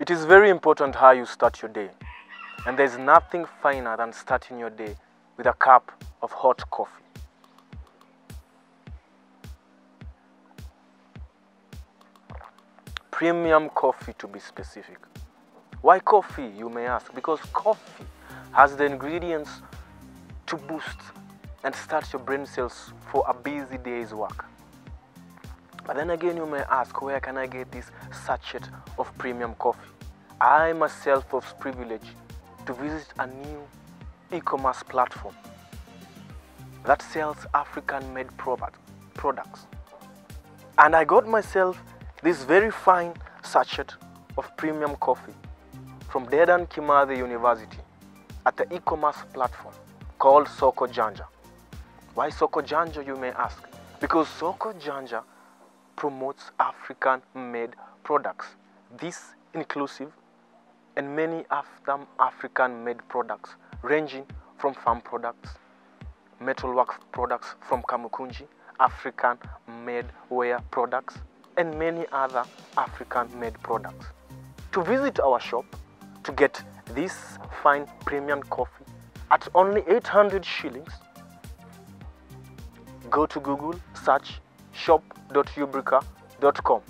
It is very important how you start your day. And there's nothing finer than starting your day with a cup of hot coffee. Premium coffee to be specific. Why coffee, you may ask? Because coffee has the ingredients to boost and start your brain cells for a busy day's work. But then again, you may ask, where can I get this sachet of premium coffee? I myself was privileged to visit a new e-commerce platform that sells African-made product, products. And I got myself this very fine sachet of premium coffee from Dedan Kimathi University at the e-commerce platform called Soko Janja. Why Soko Janja, you may ask? Because Soko Janja promotes African made products. This inclusive and many of them African made products ranging from farm products, metalwork products from Kamukunji, African made wear products, and many other African made products. To visit our shop to get this fine premium coffee at only 800 shillings, go to Google, search shop.ubrica.com